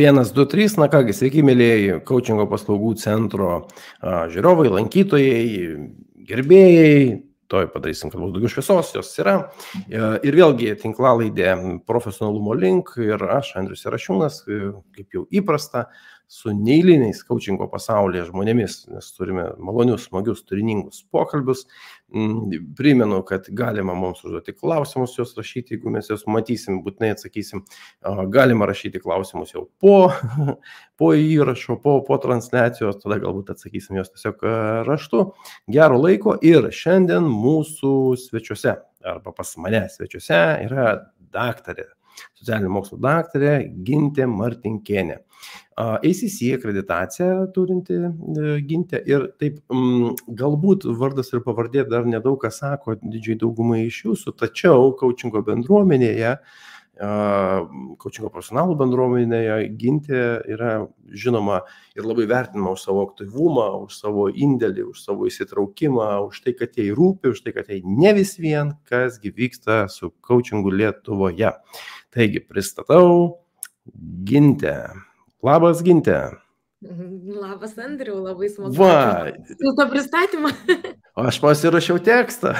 Vienas, du, trys, na kągi, sveiki, mėlyjeji, coachingo paslaugų centro žiūrovai, lankytojai, gerbėjai. Toj padarysim, kad būtų daugiau šviesos, jos yra. E, Ir vėlgi tinklalaidė profesionalumo link ir aš, Andrius Irašiūnas, kaip jau įprasta, su neįliniais coachingo pasaulyje žmonėmis, nes turime malonius, smagius, turiningus pokalbius. Mm, primenu, kad galima mums užduoti klausimus, juos rašyti, jeigu mes juos matysim, būtinai atsakysim. Galima rašyti klausimus jau po, po įrašo, po, po transliacijos, tada galbūt atsakysim juos tiesiog raštu. Gero laiko ir šiandien mūsų svečiuose, arba pas mane svečiuose yra daktarė socialinių mokslų daktarė Gintė Martinkienė. ACC akreditaciją turinti e, Gintė ir taip m, galbūt vardas ir pavardė dar nedaug ką sako didžiai daugumai iš jūsų, tačiau coachingo bendruomenėje Kaučingo profesionalų bendruomenėje Gintė yra žinoma ir labai vertinama už savo aktyvumą, už savo indėlį, už savo įsitraukimą, už tai, kad jai rūpi, už tai, kad jai ne vis vien, kasgi vyksta su coachingu Lietuvoje. Taigi, pristatau Gintę. Labas, Gintė. Labas, Andriu, labai smagu. Va. Jūsų pristatymą. O aš pasirašiau tekstą.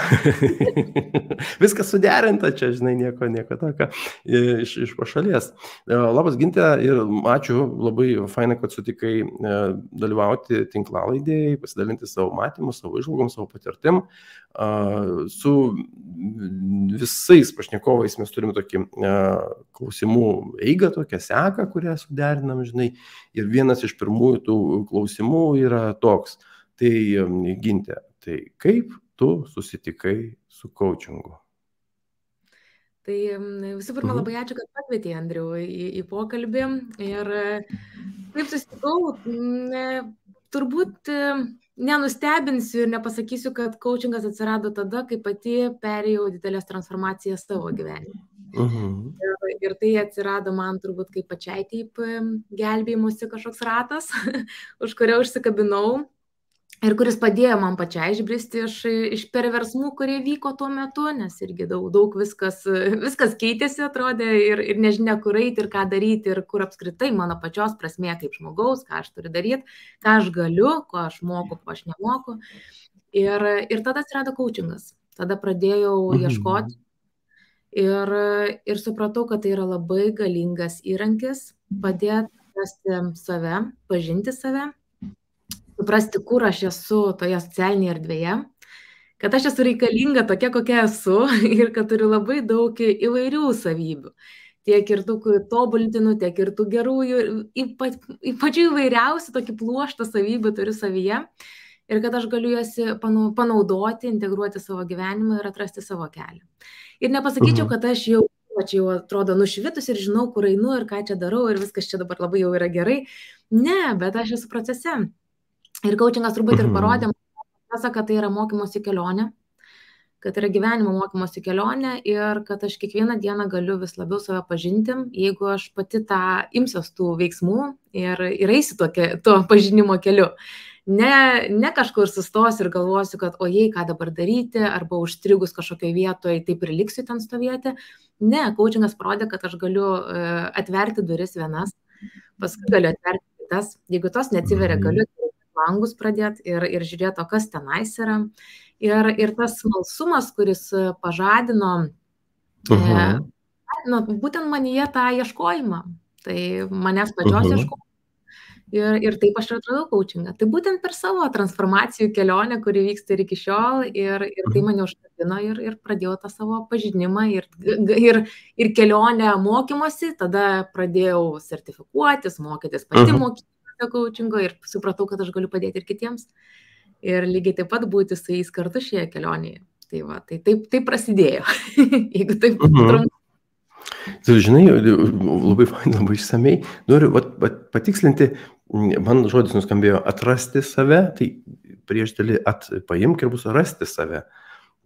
Viskas suderinta čia, žinai, nieko, nieko tokio iš, iš pašalies. Labas, Gintė, ir ačiū, labai fainai, kad sutikai e, dalyvauti tinklalaidėjai, pasidalinti savo matymu, savo išvalgom, savo patirtim. Su visais pašnekovais mes turime tokį e, klausimų eigą, tokią seką, kurią suderinam, žinai. Ir vienas iš pirmųjų tų klausimų yra toks. Tai gintė, tai kaip tu susitikai su coachingu? Tai visų pirma, labai ačiū, kad pakvietei Andriu į, į pokalbį. Ir kaip susitikau, ne, turbūt nenustebinsiu ir nepasakysiu, kad coachingas atsirado tada, kai pati perėjau didelės transformacijas savo gyvenime. Uh -huh. ir, ir tai atsirado man turbūt kaip pačiai taip gelbėjimusi kažkoks ratas, už kurio užsikabinau ir kuris padėjo man pačiai išbristi iš, iš perversmų, kurie vyko tuo metu, nes irgi daug, daug viskas, viskas keitėsi, atrodė, ir, ir nežinia, kur eiti ir ką daryti, ir kur apskritai mano pačios prasme kaip žmogaus, ką aš turiu daryti, ką aš galiu, ko aš moku, ko aš nemoku. Ir, ir tada atsirado coachingas. Tada pradėjau mhm. ieškoti ir, ir supratau, kad tai yra labai galingas įrankis padėti rasti save, pažinti save suprasti, kur aš esu toje socialinėje erdvėje, kad aš esu reikalinga tokia, kokia esu ir kad turiu labai daug įvairių savybių. Tiek ir tų tobulintinų, tiek ir tų gerųjų, ypač, ypač įvairiausių tokį pluoštą savybių turiu savyje. Ir kad aš galiu jas panaudoti, integruoti savo gyvenimą ir atrasti savo kelią. Ir nepasakyčiau, mhm. kad aš jau čia jau atrodo nušvitus ir žinau, kur einu ir ką čia darau ir viskas čia dabar labai jau yra gerai. Ne, bet aš esu procese. Ir coachingas turbūt ir mhm. parodė, kad tai yra mokymosi kelionė, kad yra gyvenimo mokymosi kelionė ir kad aš kiekvieną dieną galiu vis labiau save pažinti, jeigu aš pati tą imsiuos tų veiksmų ir, ir eisiu tuo, tuo pažinimo keliu. Ne, ne kažkur sustosiu ir galvosiu, kad o jei ką dabar daryti, arba užstrigus kažkokioje vietoje, taip ir liksiu ten stovėti. Ne, coachingas parodė, kad aš galiu uh, atverti duris vienas, paskui galiu atverti kitas, jeigu tos neatsiveria, mhm. galiu langus pradėti ir, ir žiūrėti, o kas tenais yra. Ir, ir tas smalsumas, kuris pažadino, uh -huh. e, nu, būtent manyje tą ieškojimą. Tai manęs pačios uh -huh. ieškojimą. Ir, ir taip aš atradau coachingą. Tai būtent per savo transformacijų kelionę, kuri vyksta ir iki šiol, ir, ir tai mane užkabino ir, ir pradėjau tą savo pažinimą ir, ir, ir kelionę mokymosi, tada pradėjau sertifikuotis, mokytis pati mokyti coachingo ir supratau, kad aš galiu padėti ir kitiems. Ir lygiai taip pat būti su jais kartu šioje kelionėje. Tai va, tai taip, taip prasidėjo. Jeigu taip mhm. trumpai. Tu žinai, labai labai išsamei. Noriu vat, patikslinti, man žodis nuskambėjo atrasti save, tai prieš dalį paimk ir bus rasti save.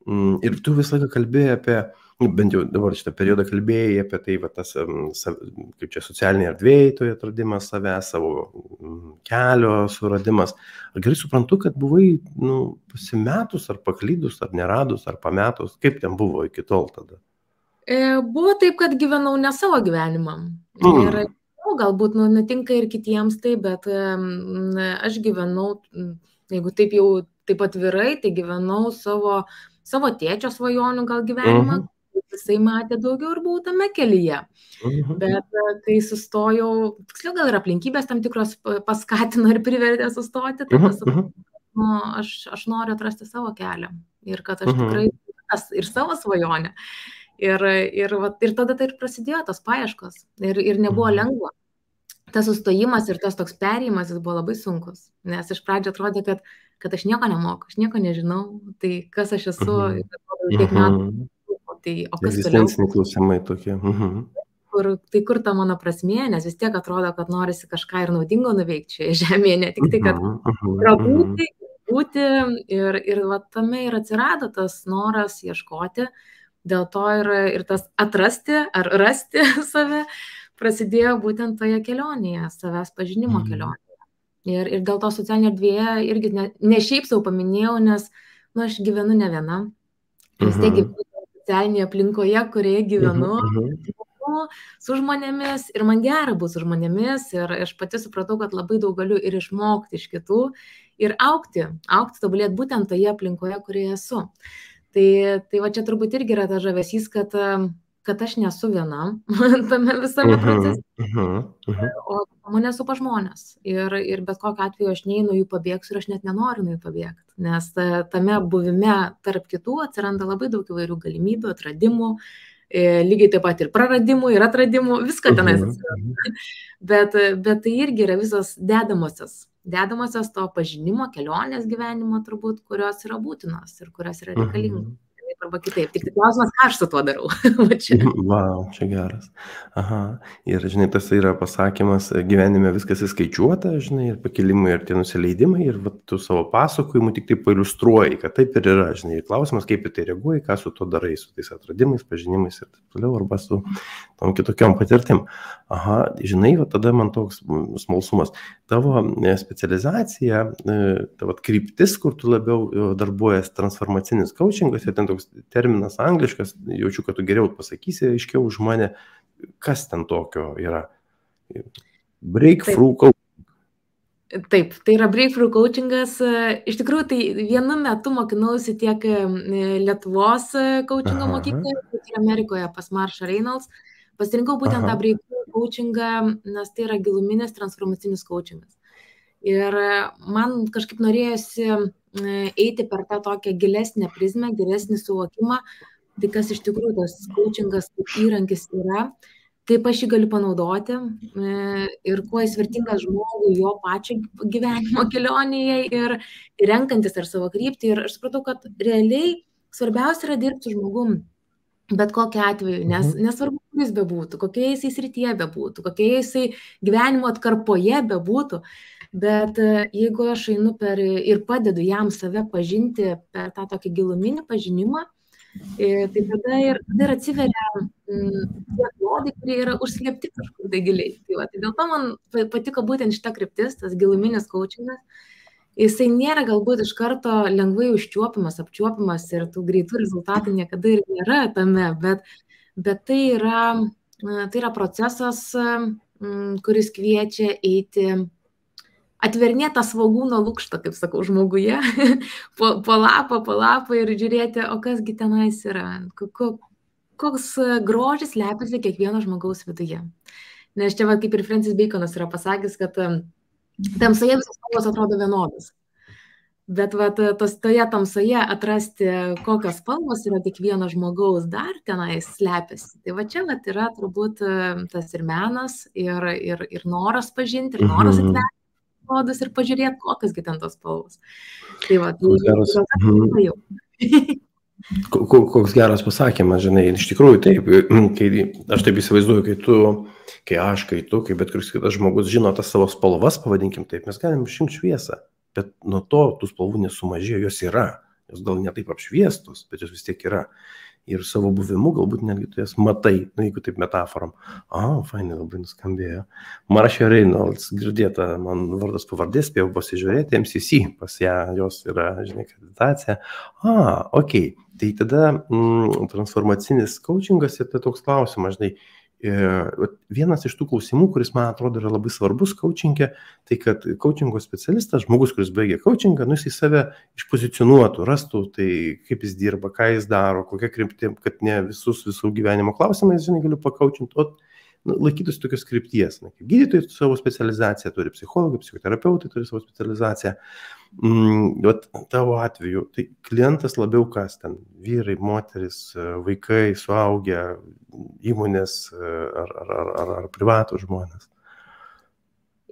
Mm, ir tu visą laiką kalbėjai apie Nu, bent jau dabar šitą periodą kalbėjai apie tai, va, tas, kaip čia socialiniai erdvėjai, toje atradimas savęs, savo kelio suradimas. Ar gerai suprantu, kad buvai nu, pasimetus, ar paklydus, ar neradus, ar pametus, kaip ten buvo iki tol tada? E, buvo taip, kad gyvenau ne savo gyvenimą. Mm. Ir nežinau, galbūt nu, nutinka ir kitiems tai, bet aš gyvenau, jeigu taip jau taip atvirai, tai gyvenau savo, savo tėčio svajonių gal gyvenimą, uh -huh. Jisai matė daugiau ir buvau tame kelyje. Mhm. Bet e, kai sustojau, tiksliau gal ir aplinkybės tam tikros paskatino ir privertė sustoti, tai uh -huh. pasakau, nu, aš, aš noriu atrasti savo kelią ir kad aš tikrai ir savo svajonę. Ir, ir, ir tada tai ir prasidėjo tos paieškos ir, ir nebuvo mhm. lengva tas sustojimas ir tas toks perėjimas jis buvo labai sunkus, nes iš pradžio atrodė, kad, kad aš nieko nemoku, aš nieko nežinau, tai kas aš esu, tiek metų, tai o kas toliau. klausimai tokie. -huh. Kur, tai kur ta mano prasmė, nes vis tiek atrodo, kad norisi kažką ir naudingo nuveikti šioje žemėje, ne tik tai, kad uh -huh. yra būti, būti ir, ir va, tame ir atsirado tas noras ieškoti, dėl to ir, ir tas atrasti ar rasti save prasidėjo būtent toje kelionėje, savęs pažinimo mhm. kelionėje. Ir, ir dėl to socialinė erdvėje irgi ne, ne šiaip savo paminėjau, nes nu, aš gyvenu ne viena. Vis tiek mhm. gyvenu socialinėje aplinkoje, kurioje gyvenu. Mhm. Su žmonėmis ir man gera bus su žmonėmis ir aš pati supratau, kad labai daug galiu ir išmokti iš kitų ir aukti, aukti, tobulėti būtent toje aplinkoje, kurioje esu. Tai, tai va čia turbūt irgi yra ta žavesys, kad kad aš nesu viena tame visame procese, uh -huh, uh -huh. o mane supa žmonės. Ir, ir bet kokiu atveju aš neinu jų pabėgsiu ir aš net nenoriu nuo jų pabėgti, nes tame buvime tarp kitų atsiranda labai daug įvairių galimybių, atradimų, e, lygiai taip pat ir praradimų, ir atradimų, visko tenais mhm, atsiranda. Bet, bet tai irgi yra visos dedamosios dedamosios to pažinimo, kelionės gyvenimo turbūt, kurios yra būtinos ir kurios yra reikalingos. -huh arba kitaip. Tik klausimas, ką aš su tuo darau. čia. Wow, čia geras. Aha. Ir, žinai, tas yra pasakymas, gyvenime viskas įskaičiuota, žinai, ir pakilimai, ir tie nusileidimai, ir va, tu savo pasakojimu tik taip iliustruoji, kad taip ir yra, žinai. Ir klausimas, kaip į tai reaguoji, ką su tuo darai, su tais atradimais, pažinimais ir taip toliau, arba su tom kitokiom patirtim. Aha, žinai, va, tada man toks smalsumas. Tavo e, specializacija, e, tavo kryptis, kur tu labiau e, darbuojas transformacinis coachingas, ir ten toks terminas angliškas, jaučiu, kad tu geriau pasakysi aiškiau už mane, kas ten tokio yra. Breakthrough coaching. Taip, tai yra breakthrough coachingas. Iš tikrųjų, tai vienu metu mokinausi tiek e, Lietuvos coachingo mokykloje, tiek ir Amerikoje pas Marsha Reynolds. Pasirinkau būtent Aha. tą breakthrough coachingą, nes tai yra giluminis transformacinis coachingas. Ir man kažkaip norėjosi eiti per tą tokią gilesnę prizmę, gilesnį suvokimą, tai kas iš tikrųjų tas coachingas kaip įrankis yra, kaip aš jį galiu panaudoti e, ir kuo jis vertingas žmogui jo pačio gyvenimo kelionėje ir renkantis ar savo kryptį. Ir aš supratau, kad realiai svarbiausia yra dirbti su žmogum. Bet kokiu atveju, nes mhm. nesvarbu, kur jis bebūtų, kokie jisai srityje bebūtų, kokie jisai gyvenimo atkarpoje bebūtų, Bet e, jeigu aš einu per ir padedu jam save pažinti per tą tokį giluminį pažinimą, e, tai tada ir, tada ir atsiveria tie klodai, kurie yra užslėpti kažkur tai giliai. Tai, va, tai dėl to man patiko būtent šita kryptis, tas giluminis coachingas. Jisai nėra galbūt iš karto lengvai užčiuopimas, apčiuopimas ir tų greitų rezultatų niekada ir nėra tame, bet, bet tai, yra, tai yra procesas, kuris kviečia eiti atvernėti tą svagūno lūkštą, kaip sakau, žmoguje, po, po lapą, po lapą ir žiūrėti, o kasgi tenais yra, koks grožis lepiasi kiekvieno žmogaus viduje. Nes čia, va, kaip ir Francis Baconas yra pasakęs, kad tamsoje visos spalvos atrodo vienodas. Bet va, tos toje tamsoje atrasti, kokios spalvos yra kiekvieno žmogaus dar tenais slepiasi. Tai va čia va, yra turbūt tas ir menas, ir, ir, ir noras pažinti, ir noras mhm. atverti kodus ir pažiūrėti, kokios gi ten tos spalvos. Tai va, tai geras. Mhm. Koks geras pasakymas, žinai, iš tikrųjų taip, kai aš taip įsivaizduoju, kai tu, kai aš, kai tu, kai bet kuris kitas žmogus žino tas savo spalvas, pavadinkim taip, mes galim išimti šviesą, bet nuo to tų spalvų nesumažėjo, jos yra, jos gal ne taip apšviestos, bet jos vis tiek yra ir savo buvimu galbūt netgi tu jas matai, nu, jeigu taip metaforom. A, fainai labai nuskambėjo. Maršė Reynolds, girdėta man vardas pavardės, spėjau pasižiūrėti, MCC, pas ją jos yra, žinai, akreditacija. A, ok, tai tada mm, transformacinis coachingas ir tai toks klausimas, žinai, Vienas iš tų klausimų, kuris man atrodo yra labai svarbus coachingė, tai kad coachingo specialistas, žmogus, kuris baigia coachingą, nu jis į save išpozicionuotų, rastų, tai kaip jis dirba, ką jis daro, kokia kryptim, kad ne visus visų gyvenimo klausimais, žinai, galiu pakaučinti, o laikytųsi tokios krypties. Na, kaip gydytojai savo specializaciją turi, psichologai, psichoterapeutai turi savo specializaciją. Mm, bet tavo atveju, tai klientas labiau kas ten - vyrai, moteris, vaikai, suaugę, įmonės ar, ar, ar, ar, ar privatų žmonės.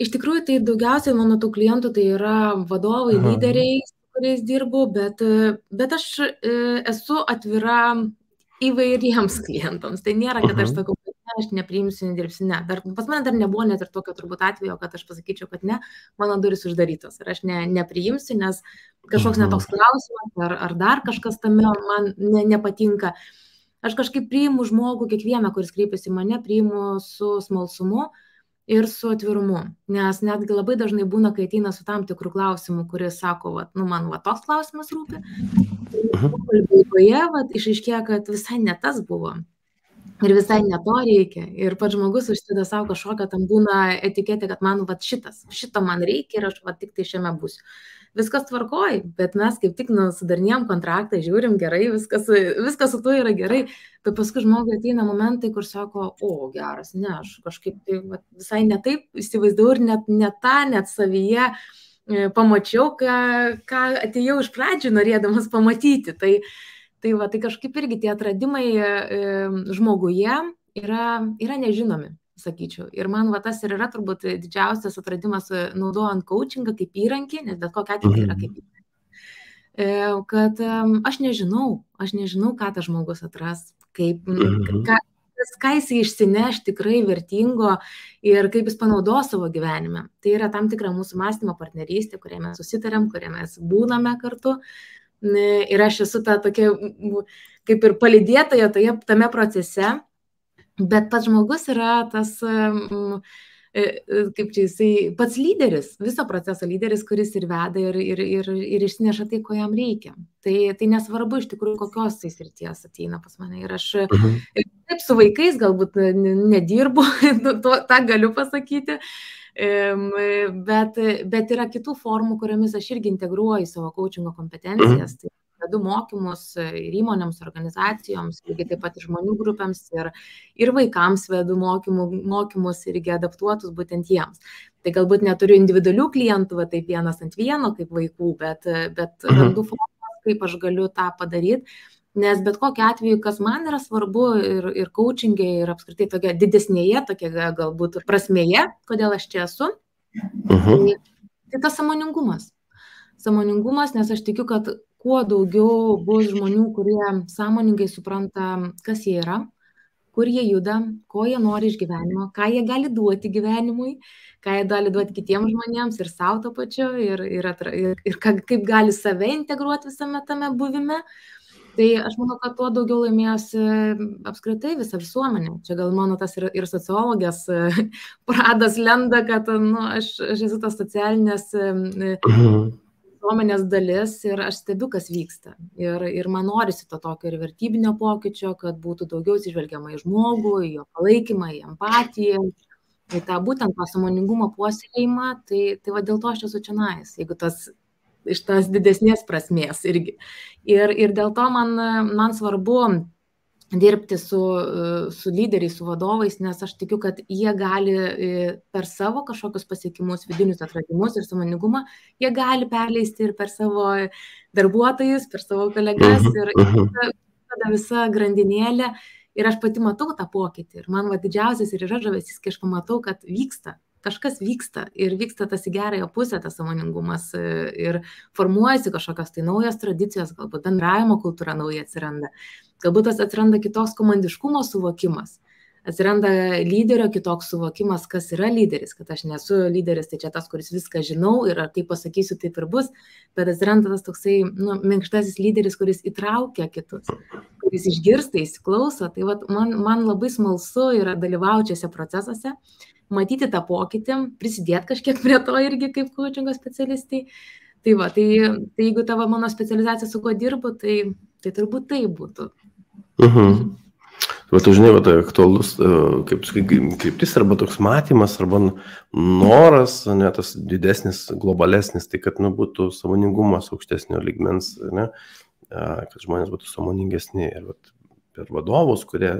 Iš tikrųjų, tai daugiausiai mano tų klientų tai yra vadovai, Aha. lyderiai, su kuriais dirbu, bet, bet aš e, esu atvira įvairiems klientams. Tai nėra, kad aš mhm. sakau, aš nepriimsiu, nedirbsiu, ne. Dar, pas mane dar nebuvo net ir tokio turbūt atvejo, kad aš pasakyčiau, kad ne, mano duris uždarytos ir aš ne, nepriimsiu, nes kažkoks mhm. netoks klausimas ar, ar dar kažkas tame man ne, nepatinka. Aš kažkaip priimu žmogų, kiekvieną, kuris kreipiasi mane, priimu su smalsumu ir su atvirumu. Nes netgi labai dažnai būna, kai ateina su tam tikrų klausimų, kuris sako, va, nu man va toks klausimas rūpi. Kalbėjoje, va, išaiškėjo, kad visai ne tas buvo ir visai ne to reikia. Ir pats žmogus užsideda savo kažkokią tam būna etiketę, kad man va šitas, šito man reikia ir aš va tik tai šiame būsiu. Viskas tvarkoj, bet mes kaip tik nu, sudarnėjom kontraktą, žiūrim gerai, viskas, viskas su tuo yra gerai, bet paskui žmogui ateina momentai, kur sako, o geras, ne, aš kažkaip tai va, visai netaip įsivaizdavau ir net ne tą, net savyje e, pamačiau, ką, ką atėjau iš pradžių norėdamas pamatyti. Tai, Tai va, tai kažkaip irgi tie atradimai žmoguje yra, yra nežinomi, sakyčiau. Ir man va tas ir yra turbūt didžiausias atradimas e, naudojant coachingą kaip įrankį, nes bet kokia atveju tai yra kaip mhm. įrankį. E, kad aš nežinau, aš nežinau, ką tas žmogus atras, kaip, mhm. ką, ką jis išsineš tikrai vertingo ir kaip jis panaudos savo gyvenime. Tai yra tam tikra mūsų mąstymo partnerystė, kurie mes susitarėm, kurie mes būname kartu, ir aš esu ta tokia kaip ir palidėtoja toje, tame procese, bet pats žmogus yra tas, e, e, kaip čia jisai, pats lyderis, viso proceso lyderis, kuris ir veda ir, ir, ir, ir išsineša tai, ko jam reikia. Tai, tai nesvarbu iš tikrųjų, kokios tai srities ateina pas mane. Ir aš mhm. taip su vaikais galbūt nedirbu, tą galiu pasakyti. Bet, bet yra kitų formų, kuriomis aš irgi integruoju savo coachingo kompetencijas. Tai vedu mokymus ir įmonėms, organizacijoms, lygiai taip pat ir žmonių grupėms, ir, ir vaikams vedu mokymų, mokymus irgi adaptuotus būtent jiems. Tai galbūt neturiu individualių klientų, va, taip vienas ant vieno kaip vaikų, bet, bet mhm. randu formas, kaip aš galiu tą padaryti. Nes bet kokiu atveju, kas man yra svarbu ir, ir coachingė, ir apskritai tokia didesnėje, tokia galbūt prasmėje, kodėl aš čia esu, mhm. tai, tai tas samoningumas. Samoningumas, nes aš tikiu, kad kuo daugiau bus žmonių, kurie sąmoningai supranta, kas jie yra, kur jie juda, ko jie nori iš gyvenimo, ką jie gali duoti gyvenimui, ką jie gali duoti kitiems žmonėms ir savo to pačiu, ir, ir, atra, ir, ir kaip gali save integruoti visame tame buvime. Uh, Tai aš manau, kad tuo daugiau laimėjosi apskritai visa visuomenė. Čia gal mano tas ir, ir sociologės pradas lenda, kad nu, aš, aš esu tas socialinės mhm. visuomenės dalis ir aš stebiu, kas vyksta. Ir, ir man norisi to tokio ir vertybinio pokyčio, kad būtų daugiau atsižvelgiama į žmogų, į jo palaikymą, į empatiją, į tą būtent pasamoningumo puoselėjimą. Tai, tai va dėl to aš esu čia nais. Jeigu tas iš tos didesnės prasmės irgi. Ir, ir dėl to man, man svarbu dirbti su, su lyderiais, su vadovais, nes aš tikiu, kad jie gali e, per savo kažkokius pasiekimus, vidinius atradimus ir samoningumą, jie gali perleisti ir per savo darbuotojus, per savo kolegas mhm, ir, ir mhm. tada visa grandinėlė. Ir aš pati matau tą pokytį. Ir man va didžiausias ir yra žavesys, kai aš pamatau, kad vyksta kažkas vyksta ir vyksta tas į gerąją pusę, tas samoningumas e, ir formuojasi kažkokios tai naujos tradicijos, galbūt bendravimo kultūra nauja atsiranda, galbūt tas atsiranda kitoks komandiškumo suvokimas. Atsiranda lyderio kitoks suvokimas, kas yra lyderis, kad aš nesu lyderis, tai čia tas, kuris viską žinau ir ar kaip pasakysiu, taip ir bus, bet atsiranda tas toksai nu, minkštasis lyderis, kuris įtraukia kitus, kuris išgirsta, įsiklauso. Tai vat, man, man labai smalsu yra dalyvauti šiuose procesuose, uh, matyti tą pokytį, prisidėti kažkiek prie to irgi kaip coachingo specialistai. Tai va, tai, tai jeigu tavo mano specializacija su kuo dirbu, tai, tai turbūt tai būtų. Mhm. Va, tu žinai, va, tai aktualus, e, kaip kryptis, arba toks matymas, arba noras, ne, tas didesnis, globalesnis, tai kad nu, būtų samoningumas aukštesnio ligmens, ne, kad žmonės būtų samoningesni. Ir va, per vadovus, kurie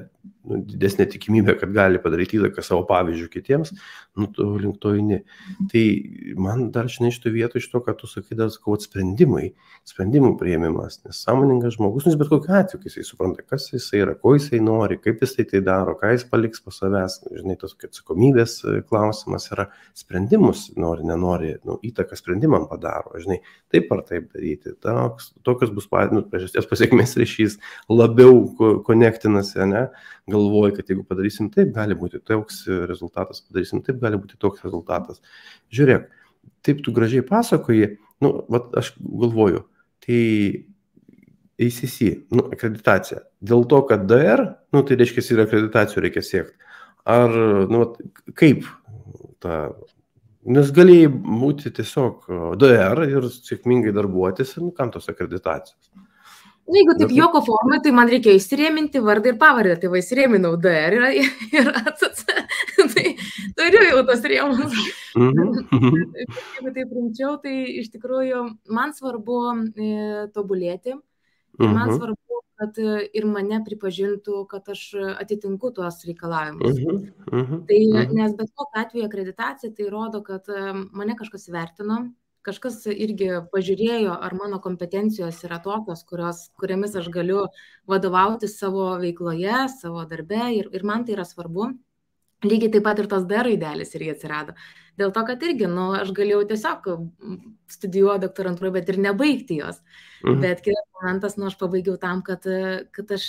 nu, didesnė tikimybė, kad gali padaryti įtaką savo pavyzdžių kitiems, nu, tu link to eini. Tai man dar žinai iš tų vietų, iš to, kad tu sakai, dar sakau, sprendimai, sprendimų prieimimas, nes sąmoningas žmogus, nes bet kokiu atveju, jisai supranta, kas jisai yra, ko jisai nori, kaip jisai tai daro, ką jis paliks po savęs, žinai, tos atsakomybės e, klausimas yra sprendimus, nori, nenori, nu, įtaką sprendimam padaro, žinai, taip ar taip daryti, toks, tokios bus, nu, priežasties pasiekmės ryšys labiau konektinasi, ne, galvoji, kad jeigu padarysim taip, gali būti toks rezultatas, padarysim taip, gali būti toks rezultatas. Žiūrėk, taip tu gražiai pasakoji, nu, vat, aš galvoju, tai ACC, nu, akreditacija. Dėl to, kad DR, nu, tai reiškia, ir akreditacijų reikia siekti. Ar, nu, kaip ta Nes galėjai būti tiesiog DR ir sėkmingai darbuotis, nu, kam tos akreditacijos. Na, jeigu taip juoko formai, tai man reikėjo įsirėminti vardą ir pavardę, tai va įsirėminau DR ir, ir ACC. tai turiu jau tos rėmus. Mhm. jeigu taip rimčiau, tai iš tikrųjų man svarbu e, tobulėti. Man mhm. svarbu, kad e, ir mane pripažintų, kad aš atitinku tuos reikalavimus. Tai, nes bet kokiu atveju akreditacija tai rodo, kad e, mane kažkas vertino, kažkas irgi pažiūrėjo, ar mano kompetencijos yra tokios, kurios, kuriamis aš galiu vadovauti savo veikloje, savo darbe ir, ir man tai yra svarbu. Lygiai taip pat ir tos D raidelis irgi atsirado. Dėl to, kad irgi, nu, aš galėjau tiesiog studijuoti doktorantūrą, bet ir nebaigti jos. Mhm. Bet kitas momentas, nu, aš pabaigiau tam, kad, kad aš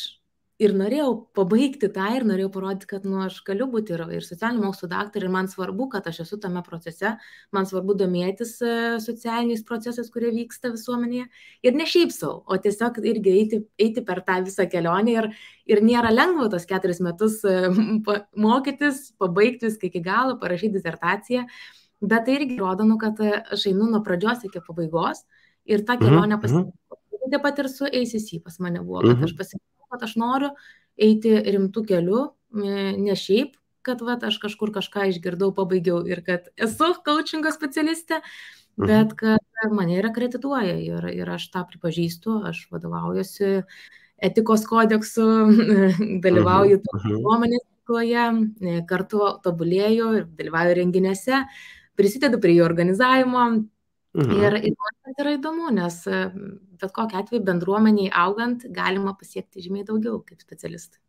ir norėjau pabaigti tą ir norėjau parodyti, kad nu, aš galiu būti ir, ir socialinių mokslų daktarė ir man svarbu, kad aš esu tame procese, man svarbu domėtis e, socialiniais procesais, kurie vyksta visuomenėje ir ne šiaip savo, o tiesiog irgi eiti, eiti per tą visą kelionę ir, ir nėra lengva tos keturis metus e, mokytis, pabaigti viską iki galo, parašyti disertaciją, bet tai irgi rodo, nu, kad e, aš einu nuo pradžios iki pabaigos ir tą mhm, kelionę mhm. pasirinkau. Taip pat ir su ACC pas mane buvo, kad aš mhm. Kad aš noriu eiti rimtų kelių, ne šiaip, kad va, aš kažkur kažką išgirdau, pabaigiau ir kad esu coachingo specialistė, mhm. bet kad mane ir akredituoja ir, ir aš tą pripažįstu, aš vadovaujuosi etikos kodeksu, dalyvauju mhm. mhm. nuomonės veikloje, kartu tobulėju, dalyvauju renginiuose, prisidedu prie jų organizavimo, Mhm. Ir, ir yra įdomu, nes bet kokia atveju bendruomeniai augant galima pasiekti žymiai daugiau kaip specialistai.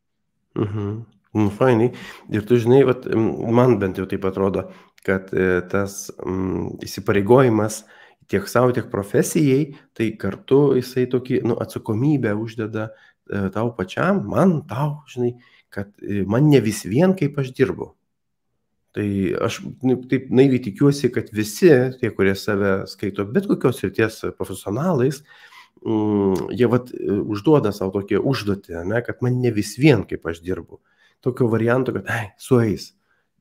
Mhm. Nu, fainai. Ir tu žinai, vat, man bent jau taip atrodo, kad e, tas mm, įsipareigojimas tiek savo, tiek profesijai, tai kartu jisai tokį nu, atsakomybę uždeda e, tau pačiam, man, tau, žinai, kad e, man ne vis vien kaip aš dirbu. Tai aš nu, taip naiviai tikiuosi, kad visi tie, kurie save skaito bet kokios ryties profesionalais, mm, jie vat, užduoda savo tokią užduotį, ne, kad man ne vis vien kaip aš dirbu. Tokio varianto, kad, ai, sueis.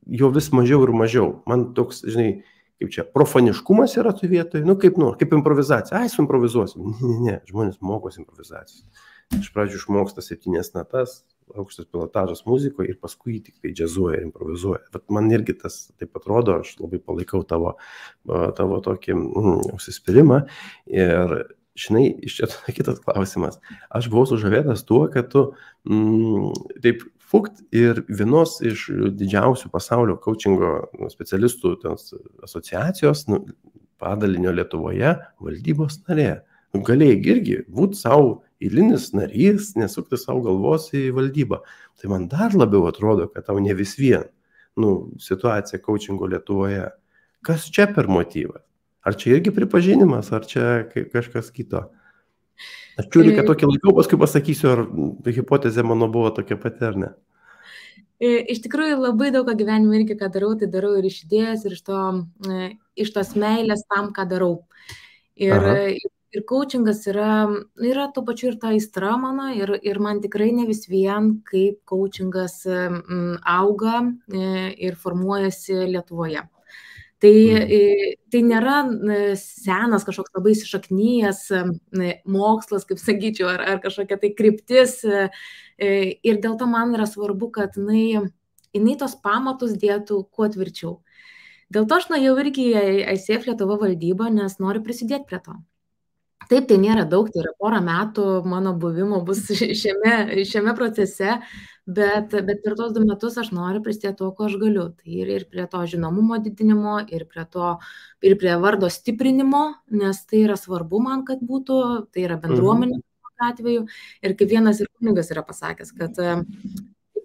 Jo vis mažiau ir mažiau. Man toks, žinai, kaip čia, profaniškumas yra tu vietoje, nu kaip, nu, kaip improvizacija. Ai, suimprovizuosim. Ne, ne, ne, žmonės mokosi improvizacijos. Iš pradžių išmoksta septynės natas, aukštas pilotažas muzikoje ir paskui tik tai džiazuoja ir improvizuoja. Bet man irgi tas taip atrodo, aš labai palaikau tavo, tavo tokį mm, užsispyrimą. Ir žinai, iš čia kitas klausimas. Aš buvau sužavėtas tuo, kad tu mm, taip FUKT ir vienos iš didžiausių pasaulio coachingo specialistų asociacijos nu, padalinio Lietuvoje valdybos narė. Galėjai irgi būti savo eilinis narys, nesukti savo galvos į valdybą. Tai man dar labiau atrodo, kad tau ne vis vien nu, situacija coachingo Lietuvoje. Kas čia per motyvas? Ar čia irgi pripažinimas, ar čia kažkas kito? Aš čiūriu, kad tokį laikau, paskui pasakysiu, ar hipotezė mano buvo tokia pati ar ne. Iš tikrųjų labai daug ką gyvenime irgi, ką darau, tai darau ir iš idėjas, ir iš, to, iš tos meilės tam, ką darau. Ir, Aha ir coachingas yra, yra tuo pačiu ir ta aistra mano ir, ir man tikrai ne vis vien, kaip coachingas auga e, ir formuojasi Lietuvoje. Tai, mhm. tai nėra senas kažkoks labai įsišaknyjas mokslas, kaip sakyčiau, ar, ar kažkokia tai kryptis. Ir dėl to man yra svarbu, kad jinai, jinai tos pamatus dėtų kuo tvirčiau. Dėl to aš nuėjau irgi į ICF Lietuvo valdybą, nes noriu prisidėti prie to. Taip, tai nėra daug, tai yra pora metų mano buvimo bus šiame, šiame procese, bet, bet per tos du metus aš noriu prisidėti to, ko aš galiu. Tai ir, ir prie to žinomumo didinimo, ir prie, to, ir prie vardo stiprinimo, nes tai yra svarbu man, kad būtų, tai yra bendruomenė mhm. atveju. Ir kaip vienas ir kunigas yra pasakęs, kad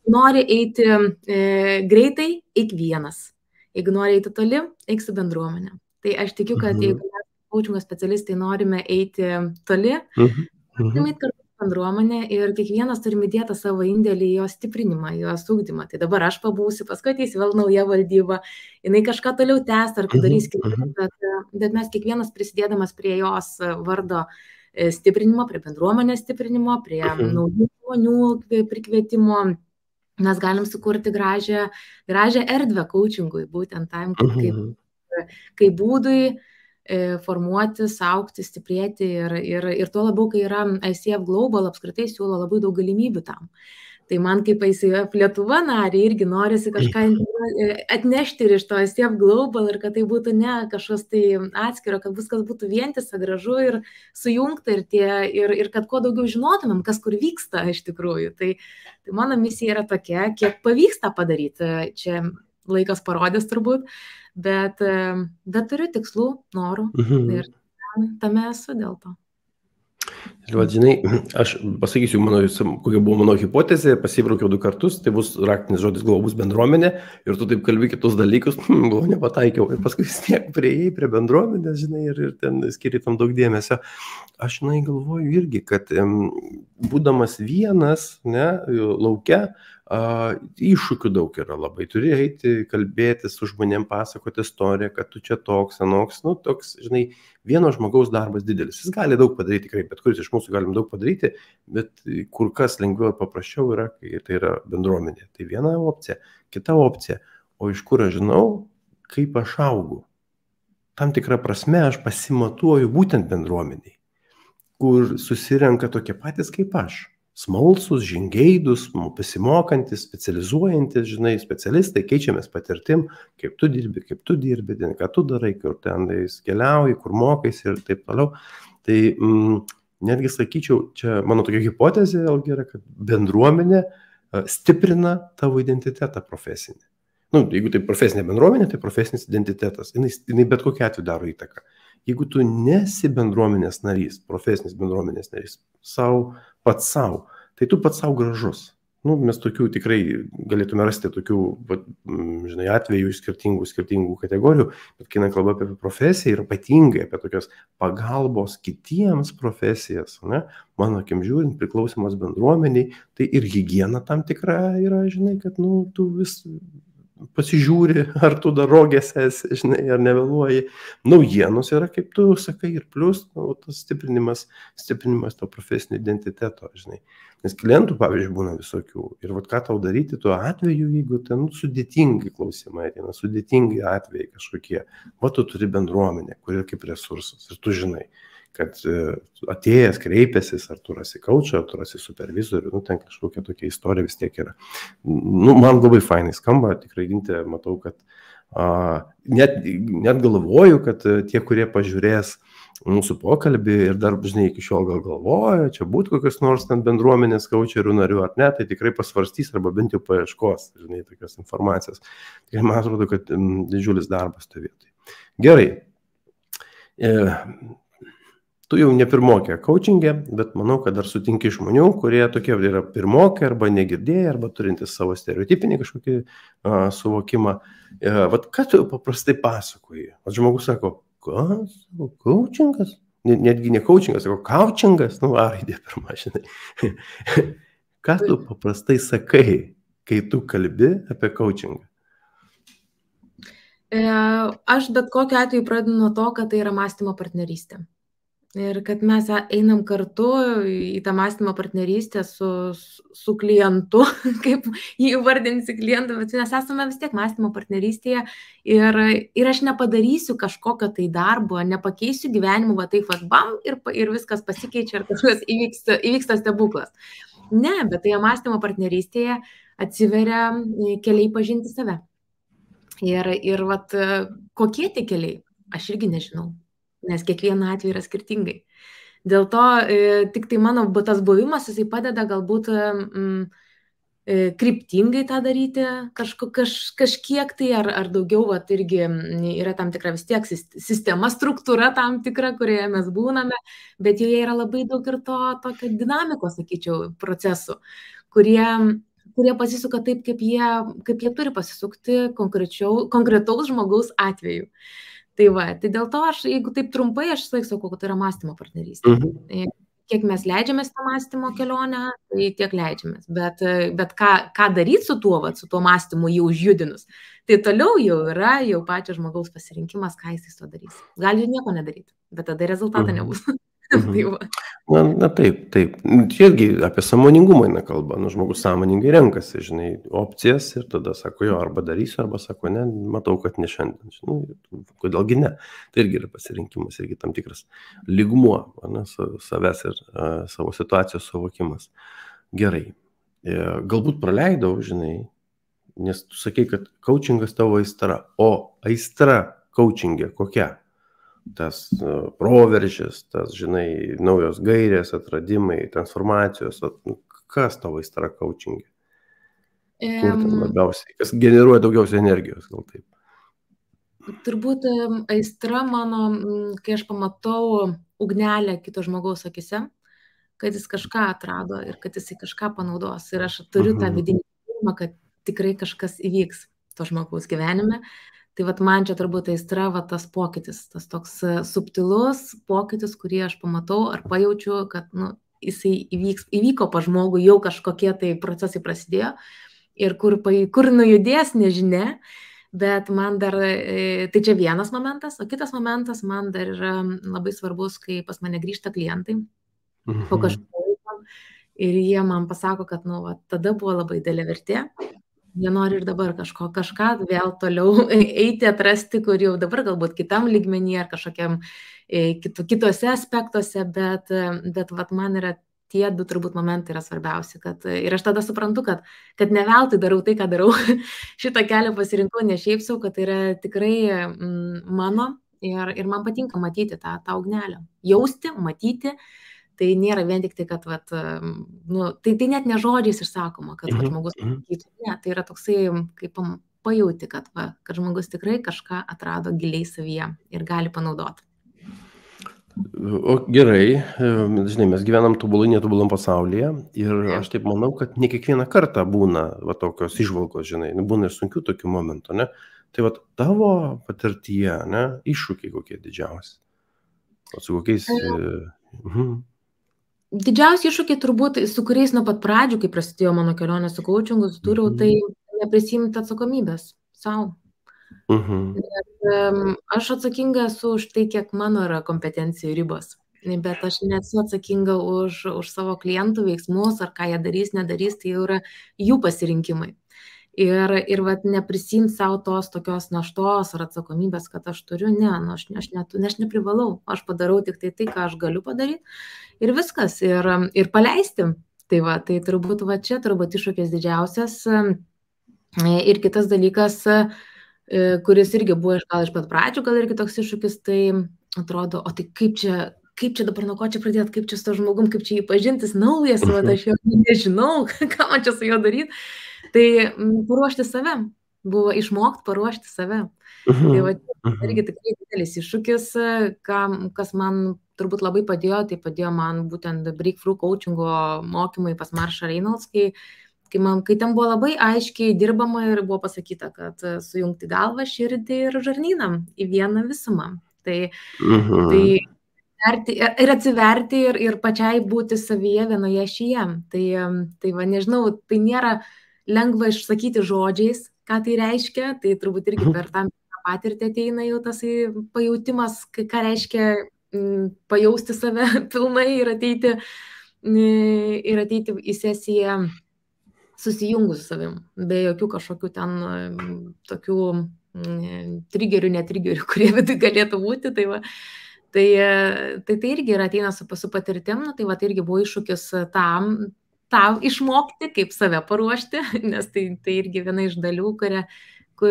nori eiti e, greitai, eik vienas. Jeigu nori eiti toli, eik su bendruomenė. Tai aš tikiu, kad mhm. jeigu coachingo specialistai norime eiti toli, mhm. Mhm. turime eiti kartu bendruomenė ir kiekvienas turime įdėti savo indėlį į jos stiprinimą, į jos ūkdymą. Tai dabar aš pabūsiu, paskui ateis vėl nauja valdyba, jinai kažką toliau tęs ar darys kitaip, bet, bet mes kiekvienas prisidėdamas prie jos vardo e, stiprinimo, prie bendruomenės stiprinimo, prie naujų žmonių prikvietimo mes galim sukurti gražią, gražią erdvę coachingui, būtent tam, kaip, kaip, mhm. kaip būdui formuotis, aukti, stiprėti ir, ir, ir tuo labiau, kai yra ICF Global apskritai siūlo labai daug galimybių tam. Tai man kaip ICF Lietuva narė irgi norisi kažką e, atnešti ir iš to ICF Global ir kad tai būtų ne kažkas tai atskiro, kad viskas būtų vientisa, gražu ir sujungta ir, tie, ir, ir kad kuo daugiau žinotumėm, kas kur vyksta iš tikrųjų. Tai, tai mano misija yra tokia, kiek pavyks tą padaryti. Čia laikas parodės turbūt, bet, e, bet turiu tikslų, norų mhm. ir tame esu dėl to. Ir va, žinai, aš pasakysiu, mano, kokia buvo mano hipotezė, pasibraukiau du kartus, tai bus raktinis žodis globus bendruomenė ir tu taip kalbi kitus dalykus, hm, galvo, nepataikiau ir paskui vis tiek prieėjai prie bendruomenės, žinai, ir, ir ten skiri tam daug dėmesio. Aš, žinai, galvoju irgi, kad būdamas vienas, ne, laukia, iššūkių daug yra labai. Turi eiti, kalbėti su žmonėm, pasakoti istoriją, kad tu čia toks, anoks, nu, toks, žinai, vieno žmogaus darbas didelis. Jis gali daug padaryti, tikrai, bet kuris iš mūsų galim daug padaryti, bet kur kas lengviau ir paprasčiau yra, kai tai yra bendruomenė. Tai viena opcija, kita opcija. O iš kur aš žinau, kaip aš augu? Tam tikrą prasme aš pasimatuoju būtent bendruomeniai, kur susirenka tokie patys kaip aš smalsūs, žingeidus, pasimokantis, specializuojantis, žinai, specialistai, keičiamės patirtim, kaip tu dirbi, kaip tu dirbi, ką tu darai, kur ten keliauji, kur mokaiesi ir taip toliau. Tai mm, netgi sakyčiau, čia mano tokia hipotezė vėlgi yra, kad bendruomenė stiprina tavo identitetą profesinį. Nu, jeigu tai profesinė bendruomenė, tai profesinis identitetas. Jis, jinai bet kokia atveju daro įtaką. Jeigu tu nesi bendruomenės narys, profesinis bendruomenės narys, savo, pats savo, tai tu pats savo gražus. Nu, mes tokių tikrai galėtume rasti tokių, žinai, atvejų skirtingų, skirtingų kategorijų, bet kai kalba apie profesiją ir ypatingai apie tokias pagalbos kitiems profesijas, ne, mano akim žiūrint, priklausimas bendruomeniai, tai ir hygiena tam tikra yra, žinai, kad, nu, tu vis pasižiūri, ar tu dar rogės esi, žinai, ar nevėluoji. Naujienos yra, kaip tu sakai, ir plus nu, tas stiprinimas, stiprinimas to profesinio identiteto, žinai. Nes klientų, pavyzdžiui, būna visokių. Ir vad ką tau daryti tuo atveju, jeigu ten nu, sudėtingi klausimai ateina, sudėtingi atvejai kažkokie. Va tu turi bendruomenę, kuri kaip resursas ir tu žinai kad e, atėjęs kreipėsis, ar tu rasi kaučą, ar tu rasi supervizorių, nu, ten kažkokia tokia istorija vis tiek yra. Nu, man labai fainai skamba, tikrai gintė, matau, kad a, net, net galvoju, kad e, tie, kurie pažiūrės mūsų pokalbį ir dar, žinai, iki šiol gal galvoja, čia būtų kokios nors ten bendruomenės kaučerių narių ar ne, tai tikrai pasvarstys arba bent jau paieškos, žinai, tokios informacijos. Tai man atrodo, kad m, didžiulis darbas to vietoj. Gerai. E, tu jau ne pirmokė coachingė, bet manau, kad dar sutinki žmonių, kurie tokie yra pirmokė arba negirdėję, arba turintys savo stereotipinį kažkokį uh, suvokimą. Uh, vat ką tu paprastai pasakoji? O žmogus sako, kas? Coachingas? Netgi ne coachingas, sako, coachingas, nu, raidė pirmą, žinai. ką tu paprastai sakai, kai tu kalbi apie coachingą? E, aš bet kokiu atveju pradedu nuo to, kad tai yra mąstymo partnerystė. Ir kad mes einam kartu į tą mąstymo partnerystę su, su klientu, kaip jį įvardinsi klientu, bet mes esame vis tiek mąstymo partnerystėje ir, ir aš nepadarysiu kažkokio tai darbo, nepakeisiu gyvenimo, va taip, va bam, ir, ir viskas pasikeičia ir kažkas įvyksta, įvyksta stebuklas. Ne, bet tai mąstymo partnerystėje atsiveria keliai pažinti save. Ir, ir vat, kokie tie keliai, aš irgi nežinau nes kiekvieną atvejį yra skirtingai. Dėl to e, tik tai mano tas buvimas, jisai padeda galbūt mm, kryptingai tą daryti kažko, kaž, kažkiek tai, ar, ar daugiau, vat, irgi yra tam tikra vis tiek sistema, struktūra tam tikra, kurioje mes būname, bet joje yra labai daug ir to tokio dinamikos, sakyčiau, procesų, kurie kurie pasisuka taip, kaip jie, kaip jie turi pasisukti konkretaus žmogaus atveju. Tai va, tai dėl to aš, jeigu taip trumpai, aš laik sakau, kad tai yra mąstymo partnerystė. Mhm. Kiek mes leidžiamės tą mąstymo kelionę, tai tiek leidžiamės. Bet, bet ką, ką daryti su tuo, va, su tuo mąstymu jau užjudinus, tai toliau jau yra jau pačio žmogaus pasirinkimas, ką jis to darys. Gali nieko nedaryti, bet tada rezultato mhm. nebus. Tai na, na taip, taip. Čia irgi apie samoningumą eina kalba. Nu, žmogus sąmoningai renkasi, žinai, opcijas ir tada sako, jo, arba darysiu, arba sako, ne, matau, kad ne šiandien. Žinai, kodėlgi ne. Tai irgi yra pasirinkimas, irgi tam tikras lygmuo, ne, savęs ir uh, savo situacijos suvokimas. Gerai. E, galbūt praleidau, žinai, nes tu sakai, kad coachingas tavo aistra. O aistra coachingė kokia? Tas e, proveržis, tas, žinai, naujos gairės, atradimai, transformacijos, nu, kas tavo aistra coachingė? Kur ten labiausiai, kas generuoja daugiausiai energijos, gal taip? Turbūt aistra mano, kai aš pamatau ugnelę kito žmogaus akise, kad jis kažką atrado ir kad jisai kažką panaudos. Ir aš turiu tą mhm. vidinį tikėjimą, kad tikrai kažkas įvyks to žmogaus gyvenime. Tai vat man čia turbūt aistra, va tas pokytis, tas toks e, subtilus pokytis, kurį aš pamatau ar pajaučiu, kad nu, jisai įvyks, įvyko pa žmogų, jau kažkokie tai procesai prasidėjo ir kur, kur nujudės, nežinia. Bet man dar, e, tai čia vienas momentas, o kitas momentas man dar yra labai svarbus, kai pas mane grįžta klientai mhm. po kažkokio laiko ir jie man pasako, kad, nu, va, tada buvo labai dėlė vertė, jie nori ir dabar kažko, kažką vėl toliau eiti, atrasti, kur jau dabar galbūt kitam lygmenį ar kažkokiam e, kitu, kitose aspektuose, bet, bet vat, man yra tie du turbūt momentai yra svarbiausi. Kad, ir aš tada suprantu, kad, kad ne veltui darau tai, ką darau. Šitą kelią pasirinkau ne šiaip savo, kad tai yra tikrai mm, mano ir, ir man patinka matyti tą, tą ugnelę. Jausti, matyti. Uh, tai nėra vien tik tai, kad, vat, nu, tai, tai net ne žodžiais išsakoma, kad vat, mhm, žmogus mhm. pasakytų, ne, tai yra toksai, kaip pajauti, kad, va, kad žmogus tikrai kažką atrado giliai savyje ir gali panaudoti. O gerai, žinai, mes gyvenam tobulai, netobulam pasaulyje ir aš taip manau, kad ne kiekvieną kartą būna va, tokios išvalgos, žinai, nu, būna ir sunkių tokių momentų, ne? Tai va tavo patirtyje, ne, iššūkiai kokie didžiausi. O su kokiais... Uh -huh didžiausi iššūkiai turbūt, su kuriais nuo pat pradžių, kai prasidėjo mano kelionė su coachingu, tai mhm. neprisimti atsakomybės savo. Mhm. Nes, aš atsakinga esu už tai, kiek mano yra kompetencijų ribos. Bet aš nesu atsakinga už, už savo klientų veiksmus, ar ką jie darys, nedarys, tai jau yra jų pasirinkimai ir ir vat neprisiimt sau tos tokios naštos ar atsakomybės, kad aš turiu, ne, nu, aš, aš, net, aš neprivalau, aš padarau tik tai tai, ką aš galiu padaryti ir viskas, ir, ir paleisti. Tai va, tai turbūt va čia turbūt iššūkis didžiausias. Ir kitas dalykas, kuris irgi buvo iš gal iš pat pradžių, gal irgi toks iššūkis, tai atrodo, o tai kaip čia, kaip čia dabar nuo ko čia pradėti, kaip čia su to žmogum, kaip čia jį pažintis, naujas, va, aš jo nežinau, ką man čia su juo daryti. Tai paruošti save, buvo išmokti paruošti save. Mhm. Tai va, mhm. irgi tikrai didelis iššūkis, kam, kas man turbūt labai padėjo, tai padėjo man būtent Breakthrough coachingo mokymai pas Maršą Reynolds, kai, kai, man, kai ten buvo labai aiškiai dirbama ir buvo pasakyta, kad sujungti galvą, širdį ir žarnynam į vieną visumą. Tai, mhm. tai ir atsiverti ir, ir pačiai būti savyje vienoje šyje. Tai, tai va, nežinau, tai nėra lengva išsakyti žodžiais, ką tai reiškia, tai turbūt irgi mhm. per tam patirtį ateina jau tas pajautimas, ką reiškia pajausti save pilnai ir ateiti, ir ateiti į sesiją susijungus su savim, be jokių kažkokių ten tokių trigerių, netrigerių, kurie vidai galėtų būti. Tai, va, tai, tai tai irgi yra ateina su, su patirtim, nu, tai va tai irgi buvo iššūkis tam, tam išmokti, kaip save paruošti, nes tai, tai irgi viena iš dalių, kuria,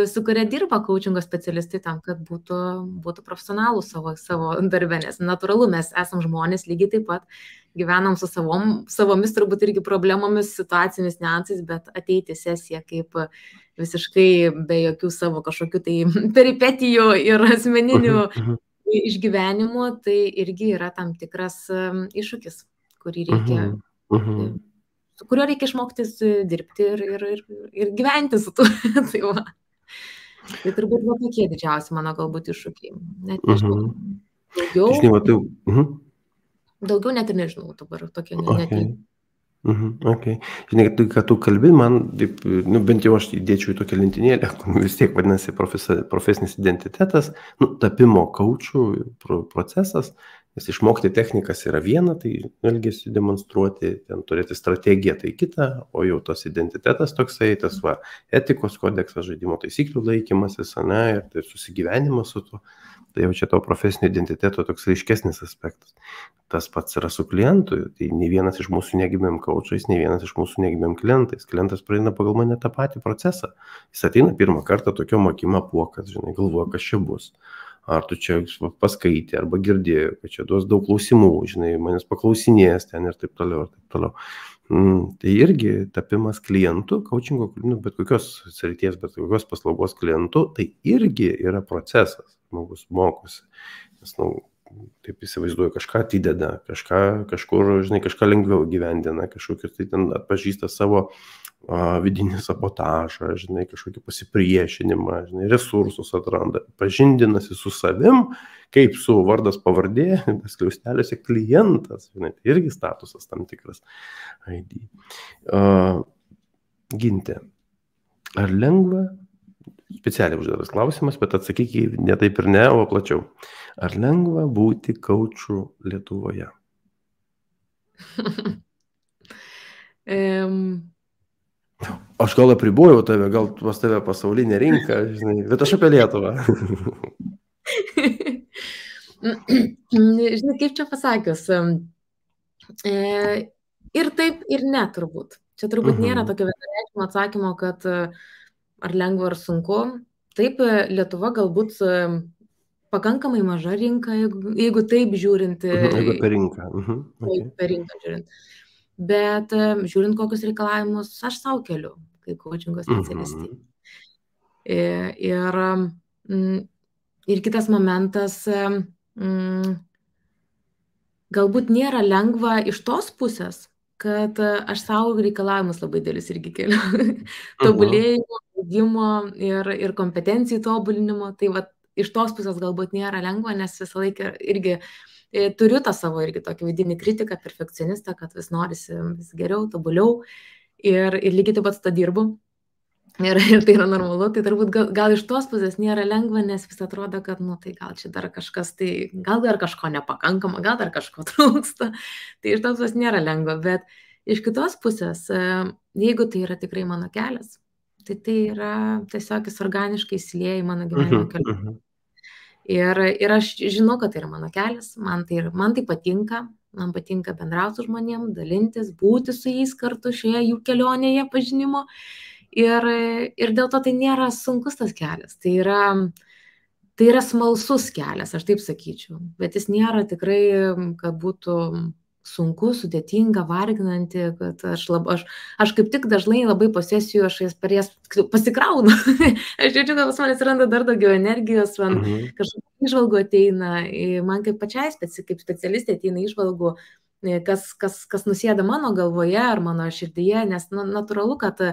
su kuria dirba coachingo specialistai tam, kad būtų, būtų profesionalų savo, savo darbę, nes natūralu, mes esam žmonės lygiai taip pat, gyvenam su savom, savomis turbūt irgi problemomis, situacijomis, niuansais, bet ateiti sesiją kaip visiškai be jokių savo kažkokių tai peripetijų ir asmeninių mhm, mhm. išgyvenimų, tai irgi yra tam tikras iššūkis, kurį reikia Uh mhm, -huh su kuriuo reikia išmokti dirbti ir, ir, ir, ir gyventi su tuo. tai, va. tai turbūt buvo tokie didžiausi mano galbūt iššūkiai. Net nežinau. Uh -huh. Daugiau. Žinai, va, tai, uh mhm. -huh. Daugiau net ir nežinau dabar tokie okay. net. Mhm, okay. Žinai, tai, kad tu kalbi, man, taip, nu, bent jau aš įdėčiau į tokią lentynėlę, vis tiek vadinasi profesi, profesinis identitetas, nu, tapimo kaučių procesas, Nes išmokti technikas yra viena, tai elgesi demonstruoti, ten turėti strategiją tai kita, o jau tas identitetas toksai, tas va, etikos kodeksas, žaidimo taisyklių laikymasis, ne, ir tai susigyvenimas su tuo, tai jau čia to profesinio identiteto toks aiškesnis aspektas. Tas pats yra su klientu, tai nei vienas iš mūsų negimėm kaučiais, nei vienas iš mūsų negimėm klientais. Klientas praeina pagal mane tą patį procesą. Jis ateina pirmą kartą tokio mokymo puokas, žinai, galvoja, kas čia bus ar tu čia paskaitė, arba girdėjo, kad čia duos daug klausimų, žinai, manęs paklausinės ten ir taip toliau, ir taip toliau. Mm, tai irgi tapimas klientų, coachingo, nu, bet kokios srities, bet kokios paslaugos klientų, tai irgi yra procesas, žmogus mokosi. Nes, nu, taip įsivaizduoju, kažką atideda, kažką, kažkur, žinai, kažką lengviau gyvendina, kažkokius tai ten atpažįsta savo vidinį sabotažą, žinai, kažkokį pasipriešinimą, žinai, resursus atranda, pažindinasi su savim, kaip su vardas pavardė, tas kliaustelėse klientas, žinai, tai irgi statusas tam tikras ID. Uh, ginti. Ar lengva, specialiai užduotas klausimas, bet atsakyk į ne taip ir ne, o plačiau. Ar lengva būti kaučių Lietuvoje? um, Aš gal apribojau tave, gal pas tave pasaulinė rinka, žinai, bet aš apie Lietuvą. žinai, kaip čia pasakius. E, ir taip, ir ne turbūt. Čia turbūt uh nėra mhm. tokio vienareikšmio atsakymo, kad ar lengva ar sunku. Taip, Lietuva galbūt pakankamai maža rinka, jeigu, jeigu taip žiūrint. Uh -huh, jeigu per rinką. -huh. okay. Per rinką žiūrint. Bet žiūrint, kokius reikalavimus aš savo keliu, kaip coachingo specialistė. Mhm. Ir, mm, ir kitas momentas, mm, galbūt nėra lengva iš tos pusės, kad aš savo reikalavimus labai dėlis irgi keliu. Tobulėjimo, augimo ir, ir kompetencijų tobulinimo. Tai va, iš tos pusės galbūt nėra lengva, nes visą laiką irgi E, turiu tą savo irgi tokį vidinį kritiką, perfekcionistą, kad vis norisi vis geriau, tobuliau ir, ir lygiai taip pat tą dirbu. Ir, ir tai yra normalu, tai turbūt gal, gal iš tos pusės nėra lengva, nes vis atrodo, kad, nu, tai gal čia dar kažkas, tai gal dar kažko nepakankama, gal dar kažko trūksta. Tai iš tos pusės nėra lengva, bet iš kitos pusės, e, jeigu tai yra tikrai mano kelias, tai tai yra tiesiog jis organiškai įsilieja į mano gyvenimo mhm, kelią. Uh -huh. Ir, ir aš žinau, kad tai yra mano kelias, man tai, man tai patinka, man patinka bendrauti su žmonėm, dalintis, būti su jais kartu šioje jų kelionėje pažinimo. Ir, ir dėl to tai nėra sunkus tas kelias, tai yra, tai yra smalsus kelias, aš taip sakyčiau, bet jis nėra tikrai, kad būtų sunku, sudėtinga, varginanti, kad aš, lab, aš, aš kaip tik dažnai labai posesijų, aš jas per jas pasikraunu. aš jaučiu, kad pas man atsiranda dar daugiau energijos, man mhm. kažkokių išvalgų ateina, man kaip pačiai speci, kaip specialistė ateina išvalgų, kas, kas, kas nusėda mano galvoje ar mano širdyje, nes nu, natūralu, kad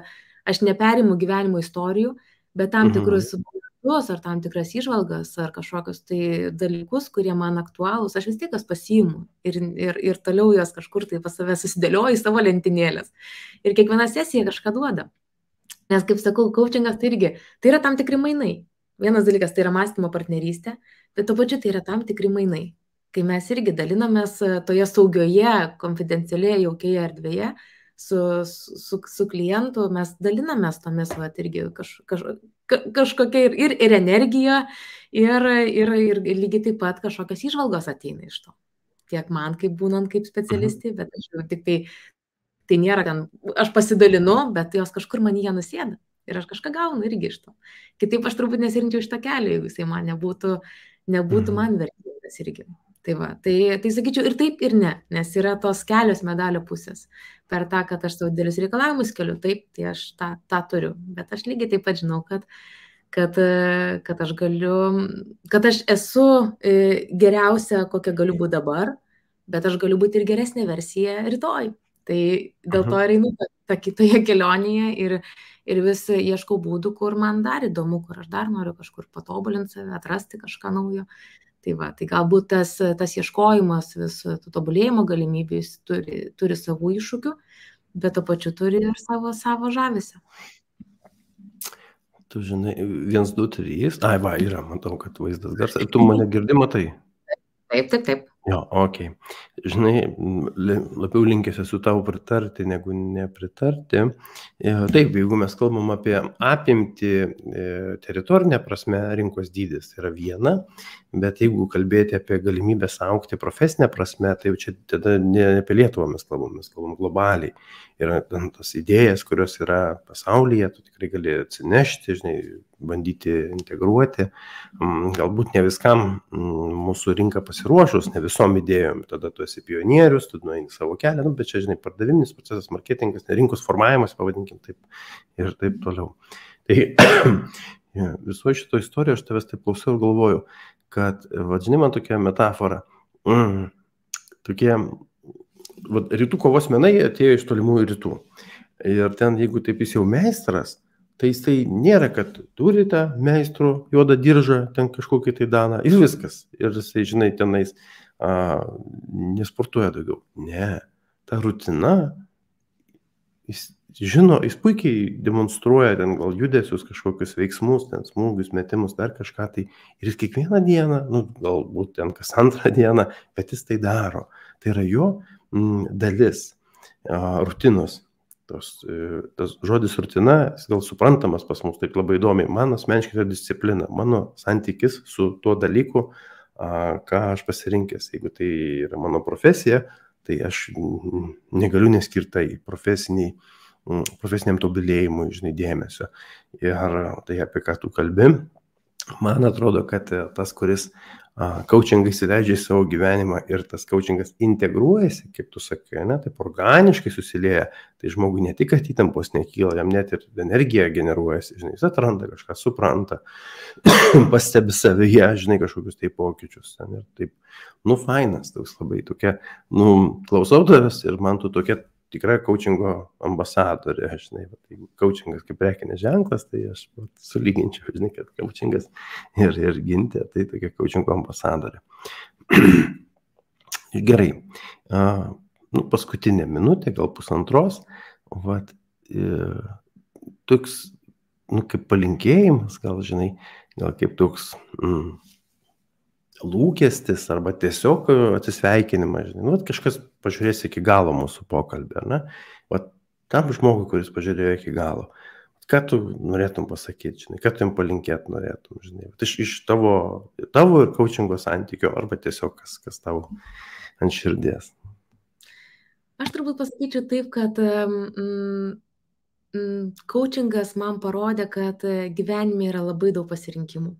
aš neperimu gyvenimo istorijų, bet tam mhm. Faktus ar tam tikras įžvalgas ar kažkokius tai dalykus, kurie man aktualūs, aš vis tiek jas pasiimu ir, ir, ir toliau jas kažkur tai pas save susidėlioju į savo lentynėlės. Ir kiekviena sesija kažką duoda. Nes, kaip sakau, coachingas tai irgi, tai yra tam tikri mainai. Vienas dalykas tai yra mąstymo partnerystė, bet to pačiu tai yra tam tikri mainai. kai mes irgi dalinamės toje saugioje, konfidencialioje, jaukioje erdvėje su, su, su klientu, mes dalinamės tomis, va, irgi kaž, kaž, kažkokia ir, ir, ir energija, ir, ir, ir, lygiai taip pat kažkokios išvalgos ateina iš to. Tiek man, kaip būnant kaip specialistė, mhm. bet aš jau tik tai, tai nėra ten, aš pasidalinu, bet jos kažkur man jie nusėda. Ir aš kažką gaunu irgi iš to. Kitaip aš turbūt nesirinkčiau iš tą kelią, jeigu jisai man nebūtų, nebūtų mhm. man vertingas irgi. Tai va, tai, tai sakyčiau ir taip, ir ne, nes yra tos kelios medalio pusės. Per tą, kad aš savo dėlius reikalavimus keliu, taip, tai aš tą, tą turiu. Bet aš lygiai taip pat žinau, kad, kad, kad aš galiu, kad aš esu e, geriausia, kokia galiu būti dabar, bet aš galiu būti ir geresnė versija rytoj. Tai dėl to ir einu tą kitoje kelionėje ir, ir vis ieškau būdų, kur man dar įdomu, kur aš dar noriu kažkur patobulinti save, atrasti kažką naujo. Tai, va, tai galbūt tas, tas ieškojimas vis tų tobulėjimo galimybių jis turi, turi savų iššūkių, bet to pačiu turi ir savo, savo žavesio. Tu žinai, viens, du, trys. Ai, va, yra, matau, kad vaizdas garsas. Tu mane girdi, matai? Taip, taip, taip. Jo, okei. Žinai, labiau linkęs esu tau pritarti negu nepritarti. E, taip, jeigu mes kalbam apie apimti e, teritorinę prasme, rinkos dydis yra viena, bet jeigu kalbėti apie galimybę aukti profesinę prasme, tai jau čia tada ne apie Lietuvą mes kalbam, mes kalbam globaliai. Yra tos idėjas, kurios yra pasaulyje, tu tikrai gali atsinešti, žinai, bandyti integruoti. Mm, galbūt ne viskam mm, mūsų rinka pasiruošus, ne visom idėjom. Tada tu esi pionierius, tu nueini savo kelią, nu, bet čia, žinai, pardaviminis procesas, marketingas, rinkos formavimas, pavadinkim taip ir taip toliau. Tai ja, viso šito istorijoje aš tavęs taip klausiau ir galvoju, kad, vadžinai, man tokia metafora, mm, tokie, va, rytų kovos menai atėjo iš tolimųjų rytų. Ir ten, jeigu taip jis jau meistras, tai jisai nėra, kad turi tą meistrų juodą diržą, ten kažkokį tai daną ir viskas. Ir jisai, žinai, tenais a, nesportuoja daugiau. Ne, ta rutina, jis žino, jis puikiai demonstruoja ten gal judesius, kažkokius veiksmus, ten smūgius, metimus, dar kažką tai. Ir jis kiekvieną dieną, nu, galbūt ten kas antrą dieną, bet jis tai daro. Tai yra jo m, dalis a, rutinos tos, e, tas žodis rutina, jis gal suprantamas pas mus taip labai įdomiai. Man asmeniškai yra disciplina, mano santykis su tuo dalyku, ką aš pasirinkęs. Jeigu tai yra mano profesija, tai aš negaliu neskirtai profesiniai, profesiniam tobulėjimui, žinai, dėmesio. Ir tai apie ką tu kalbi, man atrodo, kad e, tas, kuris coachingą įsileidžia į savo gyvenimą ir tas coachingas integruojasi, kaip tu sakai, ne, taip organiškai susilieja, tai žmogui ne tik, kad įtampos nekyla, jam net ir energija generuojasi, žinai, jis atranda kažką, supranta, pastebi savyje, žinai, kažkokius tai pokyčius. Ten, ir taip, nu, fainas, toks labai tokia, nu, klausau tavęs ir man tu tokia tikra coachingo ambasadorė, žinai, tai coachingas kaip prekinės ženklas, tai aš va, sulyginčiau, žinai, kad coachingas ir, ir gintė, tai tokia coachingo ambasadorė. Gerai, uh, nu, paskutinė minutė, gal pusantros, va, e, toks, nu, kaip palinkėjimas, gal, žinai, gal kaip toks, mm, lūkestis arba tiesiog e, atsisveikinimas, žinai, nu, kažkas pažiūrės iki galo mūsų pokalbį, ar ne? O tam žmogui, kuris pažiūrėjo iki galo, ką tu norėtum pasakyti, žinai, ką tu jam palinkėt norėtum, žinai, iš, iš tavo, tavo ir coachingo santykio, arba tiesiog kas, kas tavo ant širdies. Aš turbūt pasakyčiau taip, kad mm, coachingas man parodė, kad gyvenime yra labai daug pasirinkimų.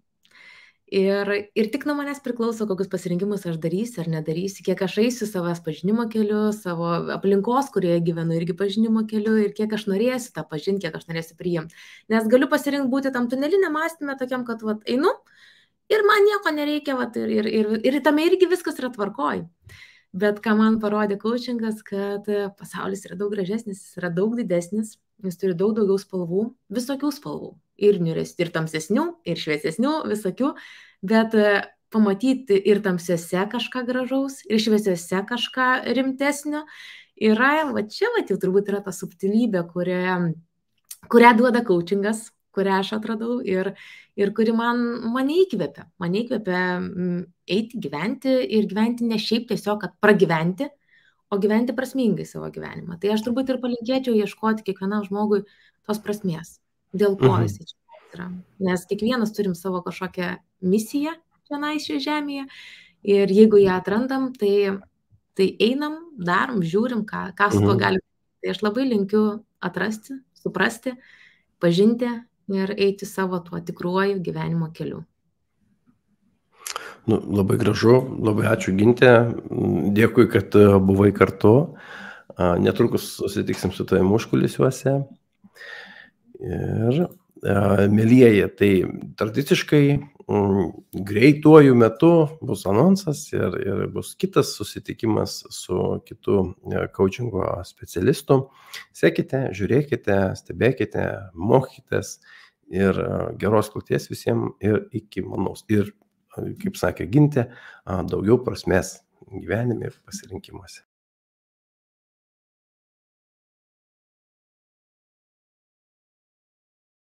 Ir, ir tik nuo manęs priklauso, kokius pasirinkimus aš darysiu ar nedarysiu, kiek aš eisiu savęs pažinimo keliu, savo aplinkos, kurioje gyvenu irgi pažinimo keliu ir kiek aš norėsiu tą pažinti, kiek aš norėsiu priimti. Nes galiu pasirinkti būti tam tunelinė mąstymė, tokiam, kad vat, einu ir man nieko nereikia, vat, ir, ir, ir, ir tame irgi viskas yra tvarkoj. Bet ką man parodė coachingas, kad pasaulis yra daug gražesnis, jis yra daug didesnis, jis turi daug daugiau spalvų, visokių spalvų ir niūresnių, ir tamsesnių, ir šviesesnių, visokių, bet e, pamatyti ir tamsiose kažką gražaus, ir šviesiose kažką rimtesnio yra, va čia, va jau turbūt yra ta subtilybė, kurią, kurią duoda coachingas, kurią aš atradau ir, ir kuri man, mane įkvėpia. Mane įkvėpia eiti, gyventi ir gyventi ne šiaip tiesiog, kad pragyventi, o gyventi prasmingai savo gyvenimą. Tai aš turbūt ir palinkėčiau ieškoti kiekvienam žmogui tos prasmės, dėl ko mhm. jis čia yra. Nes kiekvienas turim savo kažkokią misiją čia šioje žemėje ir jeigu ją atrandam, tai, tai einam, darom, žiūrim, ką, ką su tuo mhm. galim. Tai aš labai linkiu atrasti, suprasti, pažinti ir eiti savo tuo tikruoju gyvenimo keliu. Nu, labai gražu, labai ačiū Gintė, dėkui, kad e, buvai kartu. Netrukus susitiksim su tavimi užkulisiuose. Ir, e, mėlyjeji, tai tradiciškai Mm, greituoju metu bus anonsas ir, ir bus kitas susitikimas su kitu coachingo specialistu. Sekite, žiūrėkite, stebėkite, mokykitės ir e, geros kloties visiems ir iki manos. Ir, kaip sakė Gintė, daugiau prasmės gyvenime ir pasirinkimuose.